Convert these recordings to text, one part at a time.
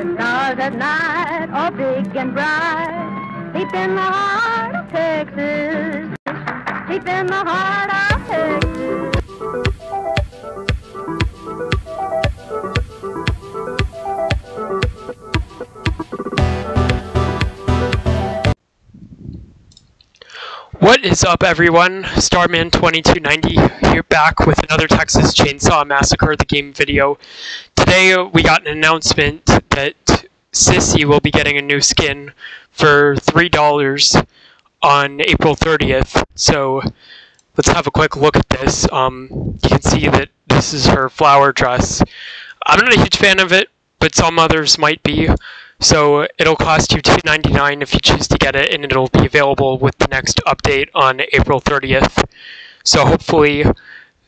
The stars at night are big and bright. Deep in the heart of Texas. Deep in the heart of Texas. What is up, everyone? Starman2290 here back with another Texas Chainsaw Massacre the game video. Today we got an announcement that Sissy will be getting a new skin for $3 on April 30th. So let's have a quick look at this. Um, you can see that this is her flower dress. I'm not a huge fan of it, but some others might be. So it'll cost you $2.99 if you choose to get it, and it'll be available with the next update on April 30th. So hopefully,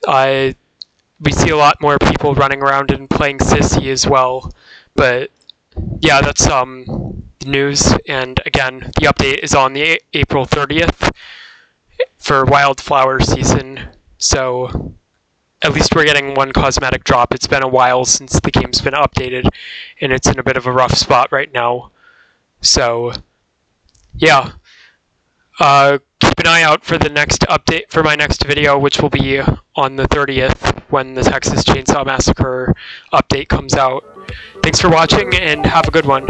uh, we see a lot more people running around and playing Sissy as well. But yeah, that's um the news. And again, the update is on the A- April 30th for wildflower season. So at least we're getting one cosmetic drop. It's been a while since the game's been updated, and it's in a bit of a rough spot right now. So, yeah. Uh, keep an eye out for the next update for my next video, which will be on the 30th when the Texas Chainsaw Massacre update comes out. Thanks for watching, and have a good one.